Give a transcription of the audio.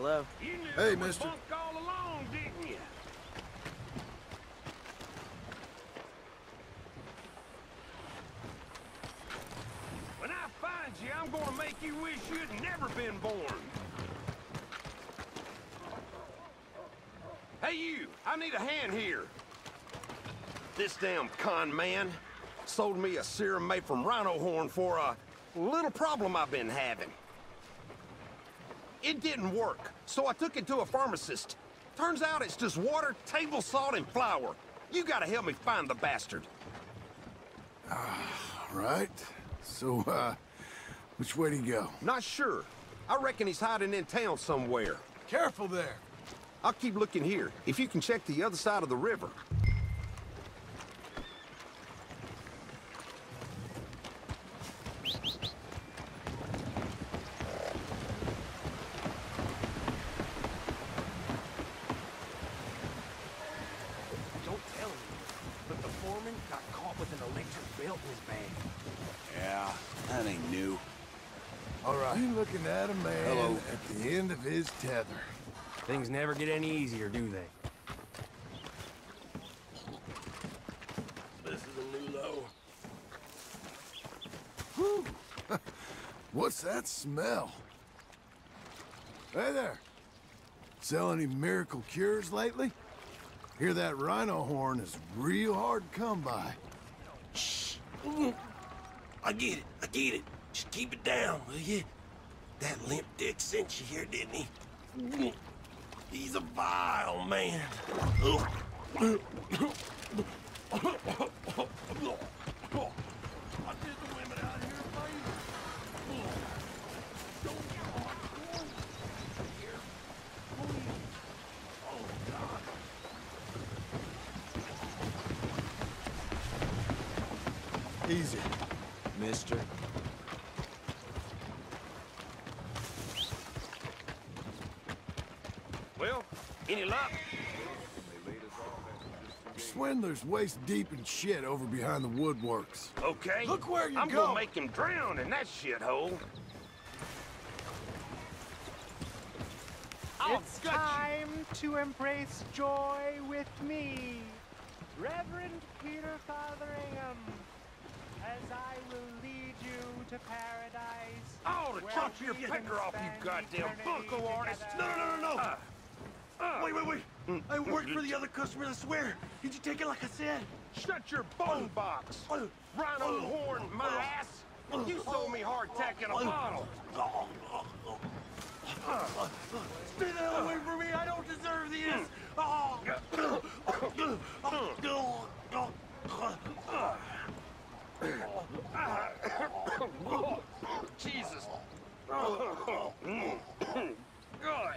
Hello. You knew Hey, mister. bunk all along, didn't you? When I find you, I'm gonna make you wish you'd never been born. Hey, you! I need a hand here. This damn con man sold me a serum made from rhino horn for a little problem I've been having. It didn't work, so I took it to a pharmacist. Turns out it's just water, table salt, and flour. You gotta help me find the bastard. Right. So, uh, which way do you go? Not sure. I reckon he's hiding in town somewhere. Careful there. I'll keep looking here, if you can check the other side of the river. Don't tell me, but the foreman got caught with an electric belt in his bag. Yeah, that ain't new. All right. You looking at a man Hello. at the end of his tether. Things never get any easier, do they? This is a new low. What's that smell? Hey there. Sell any miracle cures lately? Hear that rhino horn is real hard to come by. Shh. Mm-hmm. I get it, I get it. Just keep it down, will you? That limp dick sent you here, didn't he? Mm-hmm. He's a vile man. Oh. Easy. Mister. Well, any luck? Swindler's waist deep in shit over behind the woodworks. Okay. Look where you I'm go. gonna make him drown in that shithole. I'll It's gut you. time to embrace joy with me, Reverend Peter Fotheringham, as I will lead you to paradise. Oh, to where chop your can pecker off, you goddamn eternity bunko artist. together. No, no, no, no. Uh, uh, Wait, wait, wait. I worked for the other customer, I swear. Did you take it like I said? Shut your bone box. Rhino horn, my ass. You sold me hardtack in a bottle. Stay the hell away from me. I don't deserve this. Oh. Jesus. God.